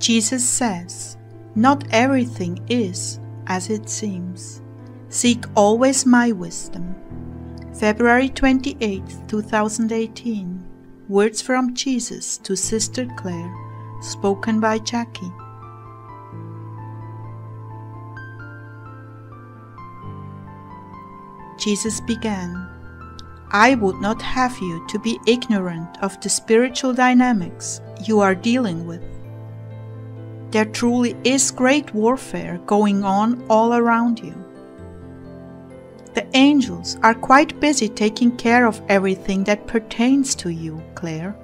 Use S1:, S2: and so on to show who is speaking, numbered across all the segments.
S1: Jesus says, Not everything is as it seems. Seek always my wisdom. February 28, 2018. Words from Jesus to Sister Clare, spoken by Jackie. Jesus began, I would not have you to be ignorant of the spiritual dynamics you are dealing with. There truly is great warfare going on all around you. The angels are quite busy taking care of everything that pertains to you, Clare.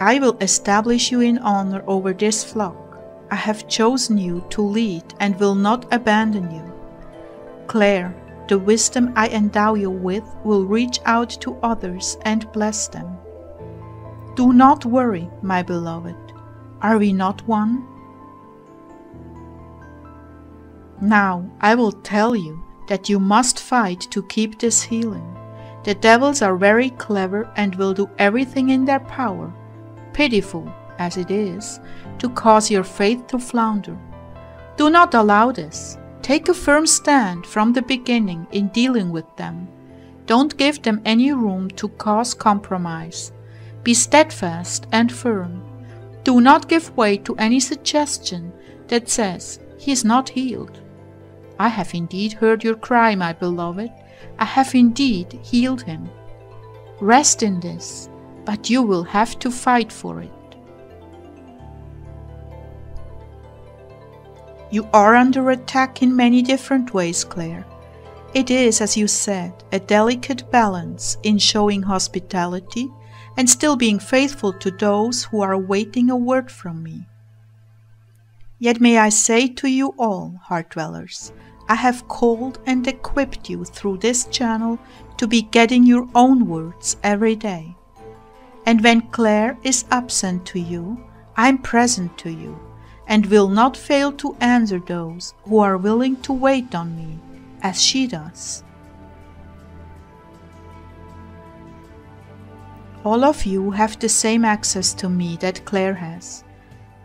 S1: I will establish you in honor over this flock. I have chosen you to lead and will not abandon you. Clare, the wisdom I endow you with will reach out to others and bless them. Do not worry, my beloved. Are we not one? Now I will tell you that you must fight to keep this healing. The devils are very clever and will do everything in their power, pitiful as it is, to cause your faith to flounder. Do not allow this. Take a firm stand from the beginning in dealing with them. Don't give them any room to cause compromise. Be steadfast and firm. Do not give way to any suggestion that says he is not healed. I have indeed heard your cry, my beloved. I have indeed healed him. Rest in this, but you will have to fight for it. You are under attack in many different ways, Clare. It is, as you said, a delicate balance in showing hospitality and still being faithful to those who are awaiting a word from me. Yet may I say to you all, heart dwellers, I have called and equipped you through this channel to be getting your own words every day. And when Clare is absent to you, I am present to you and will not fail to answer those who are willing to wait on me, as she does. All of you have the same access to me that Clare has.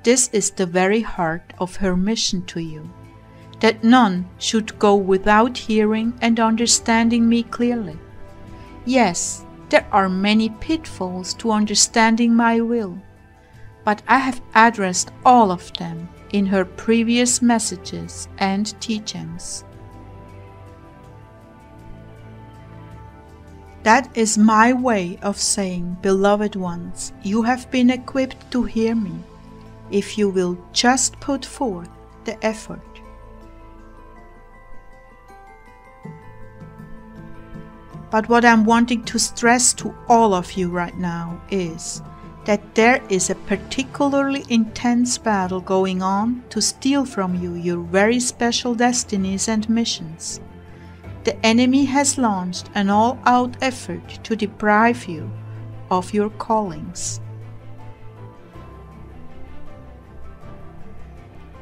S1: This is the very heart of her mission to you that none should go without hearing and understanding me clearly. Yes, there are many pitfalls to understanding my will but I have addressed all of them in her previous messages and teachings. That is my way of saying, beloved ones, you have been equipped to hear me, if you will just put forth the effort. But what I'm wanting to stress to all of you right now is that there is a particularly intense battle going on to steal from you your very special destinies and missions. The enemy has launched an all out effort to deprive you of your callings.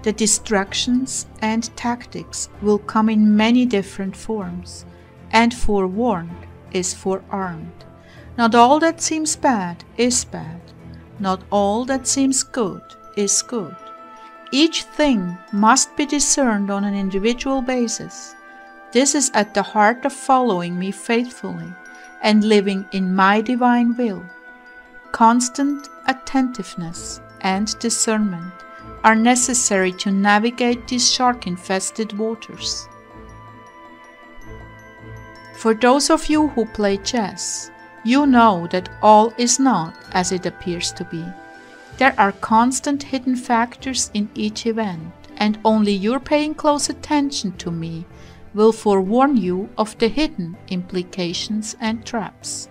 S1: The distractions and tactics will come in many different forms, and forewarned is forearmed. Not all that seems bad is bad. Not all that seems good is good. Each thing must be discerned on an individual basis. This is at the heart of following me faithfully and living in my divine will. Constant attentiveness and discernment are necessary to navigate these shark infested waters. For those of you who play chess, you know that all is not as it appears to be. There are constant hidden factors in each event, and only your paying close attention to me will forewarn you of the hidden implications and traps.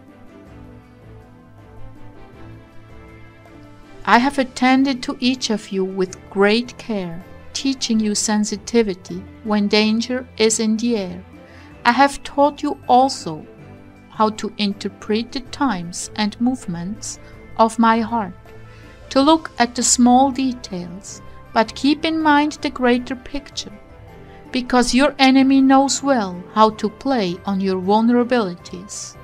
S1: I have attended to each of you with great care, teaching you sensitivity when danger is in the air. I have taught you also how to interpret the times and movements of my heart, to look at the small details, but keep in mind the greater picture, because your enemy knows well how to play on your vulnerabilities.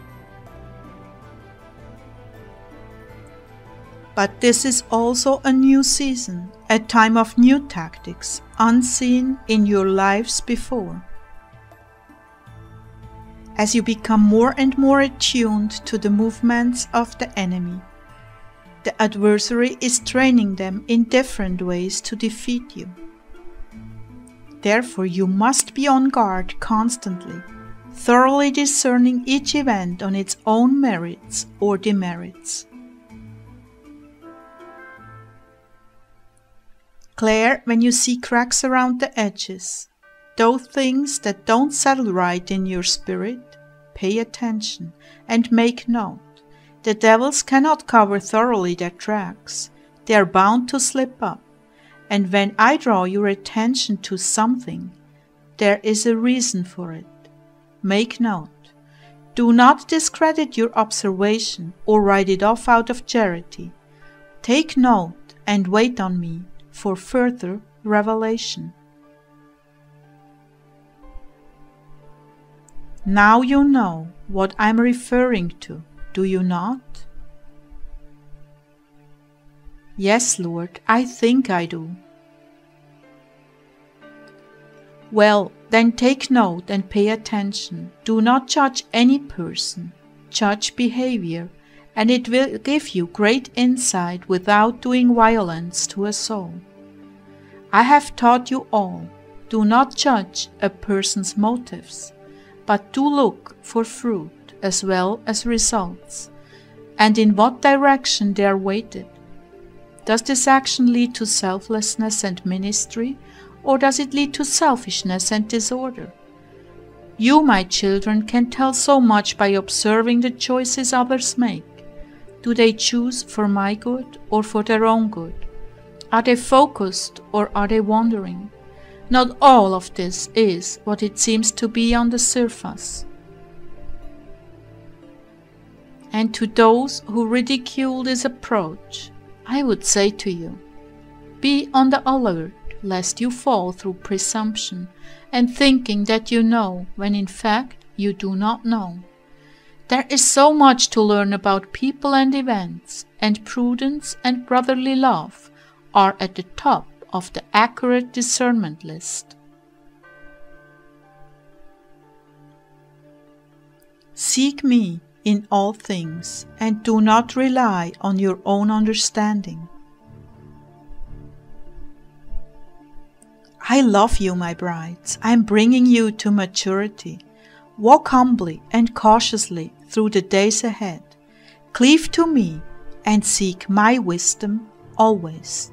S1: But this is also a new season, a time of new tactics, unseen in your lives before. As you become more and more attuned to the movements of the enemy, the adversary is training them in different ways to defeat you. Therefore, you must be on guard constantly, thoroughly discerning each event on its own merits or demerits. Clare when you see cracks around the edges, those things that don't settle right in your spirit, pay attention and make note. The devils cannot cover thoroughly their tracks. They are bound to slip up. And when I draw your attention to something, there is a reason for it. Make note. Do not discredit your observation or write it off out of charity. Take note and wait on me for further revelation. Now you know what I'm referring to, do you not? Yes, Lord, I think I do. Well, then take note and pay attention. Do not judge any person, judge behavior and it will give you great insight without doing violence to a soul. I have taught you all do not judge a person's motives, but do look for fruit as well as results, and in what direction they are weighted. Does this action lead to selflessness and ministry, or does it lead to selfishness and disorder? You, my children, can tell so much by observing the choices others make. Do they choose for my good or for their own good? Are they focused or are they wandering? Not all of this is what it seems to be on the surface. And to those who ridicule this approach, I would say to you, be on the alert lest you fall through presumption and thinking that you know when in fact you do not know. There is so much to learn about people and events, and prudence and brotherly love are at the top of the accurate discernment list. Seek me in all things, and do not rely on your own understanding. I love you, my brides. I am bringing you to maturity. Walk humbly and cautiously through the days ahead. Cleave to me and seek my wisdom always.